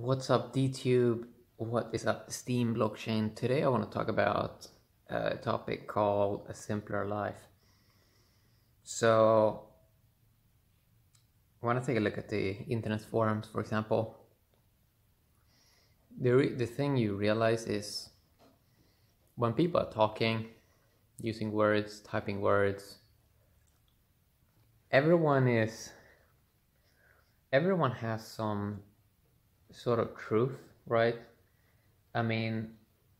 What's up, DTube? What is up, Steem blockchain? Today I want to talk about uh, a topic called a simpler life. So, I want to take a look at the internet forums, for example. The, the thing you realize is when people are talking, using words, typing words, everyone is everyone has some sort of truth, right? I mean,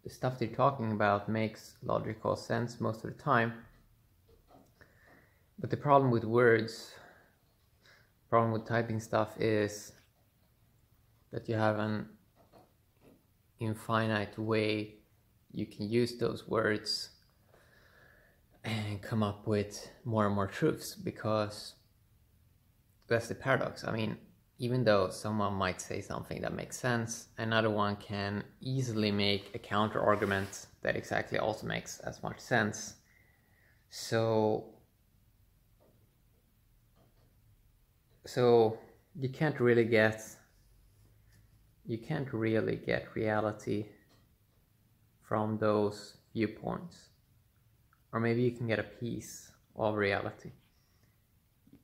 the stuff they're talking about makes logical sense most of the time. But the problem with words, problem with typing stuff is that you have an infinite way you can use those words and come up with more and more truths because that's the paradox. I mean, even though someone might say something that makes sense, another one can easily make a counter argument that exactly also makes as much sense. So, so you can't really get you can't really get reality from those viewpoints, or maybe you can get a piece of reality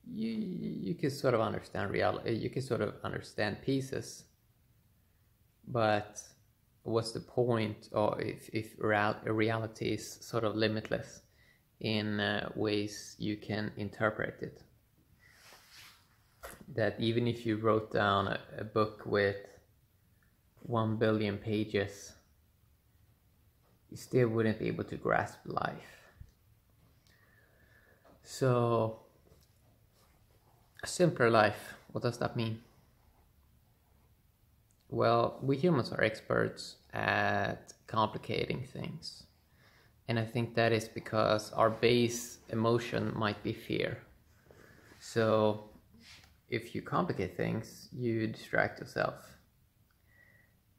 you you can sort of understand reality you can sort of understand pieces but what's the point or if, if real, reality is sort of limitless in uh, ways you can interpret it? That even if you wrote down a, a book with one billion pages you still wouldn't be able to grasp life. So a simpler life. What does that mean? Well, we humans are experts at complicating things. And I think that is because our base emotion might be fear. So if you complicate things, you distract yourself.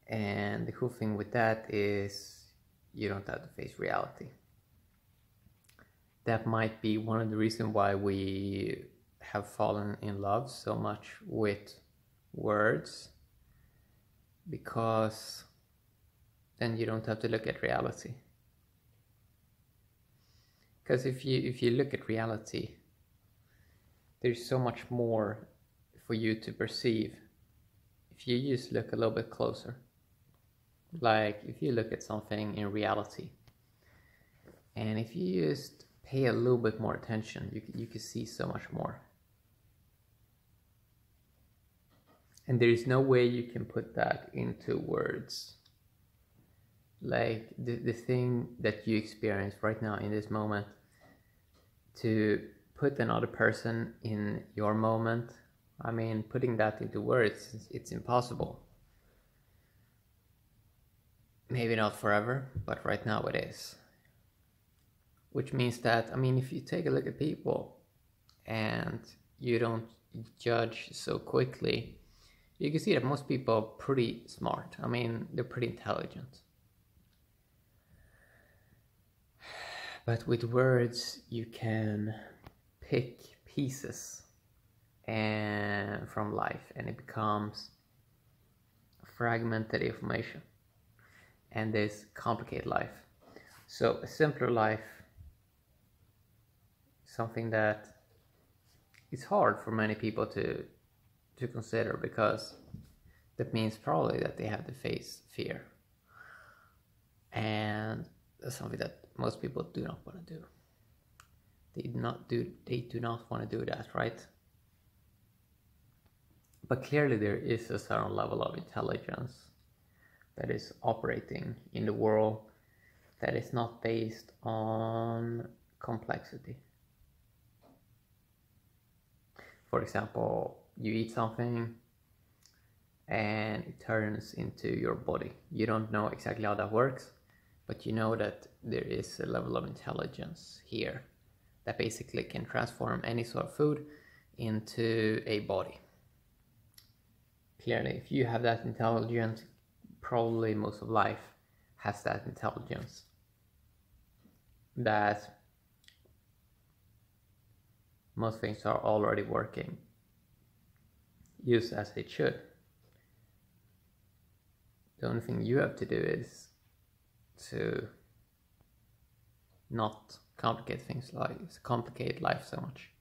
And the cool thing with that is you don't have to face reality. That might be one of the reasons why we have fallen in love so much with words because then you don't have to look at reality. Because if you if you look at reality there's so much more for you to perceive if you just look a little bit closer. Like if you look at something in reality and if you just pay a little bit more attention you, you can see so much more and there is no way you can put that into words. Like the, the thing that you experience right now in this moment to put another person in your moment i mean putting that into words it's impossible. Maybe not forever but right now it is. Which means that i mean if you take a look at people and you don't judge so quickly you can see that most people are pretty smart. I mean, they're pretty intelligent. But with words, you can pick pieces and from life, and it becomes fragmented information, and this complicated life. So a simpler life, something that is hard for many people to to consider because that means probably that they have to face fear. And that's something that most people do not want to do. They do not do they do not want to do that, right? But clearly there is a certain level of intelligence that is operating in the world that is not based on complexity. For example, you eat something and it turns into your body. You don't know exactly how that works, but you know that there is a level of intelligence here that basically can transform any sort of food into a body. Clearly, if you have that intelligence, probably most of life has that intelligence. That most things are already working used as it should. The only thing you have to do is to not complicate things like complicate life so much.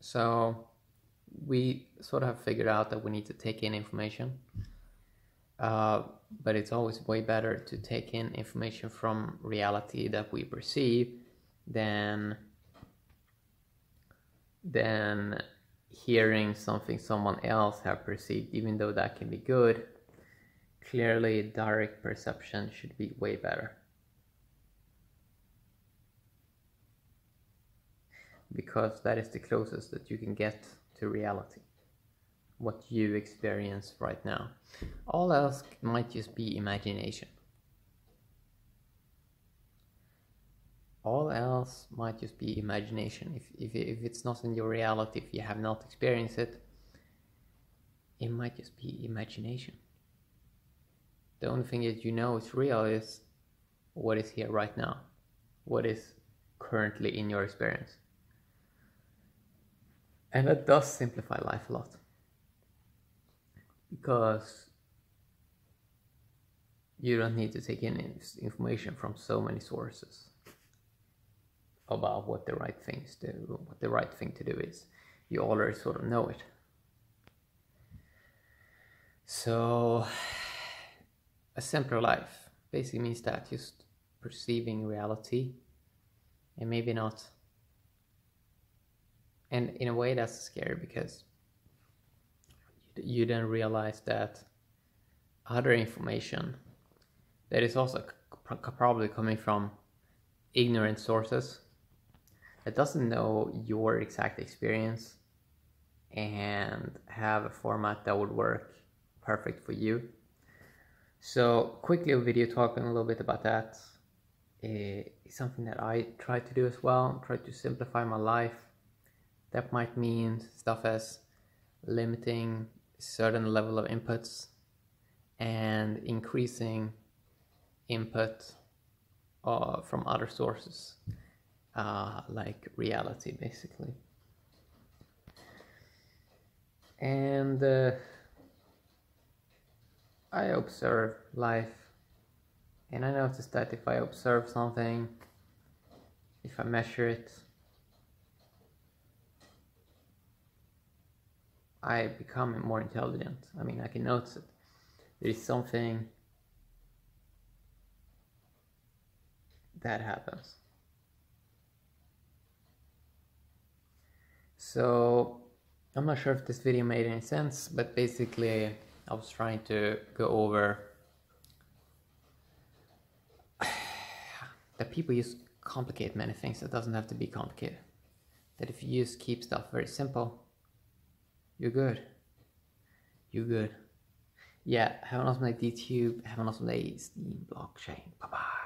So we sort of have figured out that we need to take in information, uh, but it's always way better to take in information from reality that we perceive than than hearing something someone else have perceived, even though that can be good. Clearly, direct perception should be way better. Because that is the closest that you can get to reality. What you experience right now. All else might just be imagination. All else might just be imagination. If, if, if it's not in your reality, if you have not experienced it, it might just be imagination. The only thing that you know is real is what is here right now, what is currently in your experience. And that does simplify life a lot. Because you don't need to take in information from so many sources about what the right things do, what the right thing to do is. You already sort of know it. So, a simpler life basically means that just perceiving reality and maybe not. And in a way, that's scary because you then realize that other information that is also probably coming from ignorant sources that doesn't know your exact experience and have a format that would work perfect for you. So quickly a video talking a little bit about that is something that I try to do as well, try to simplify my life. That might mean stuff as limiting certain level of inputs and increasing input uh, from other sources uh, like reality basically. And uh, I observe life and I notice that if I observe something, if I measure it, I become more intelligent. I mean, I can notice it. There is something that happens. So I'm not sure if this video made any sense, but basically I was trying to go over that people use complicate many things that doesn't have to be complicated. That if you just keep stuff very simple, you're good. You're good. Yeah, have an awesome day, DTube. Have an awesome day, Steem Blockchain. Bye bye.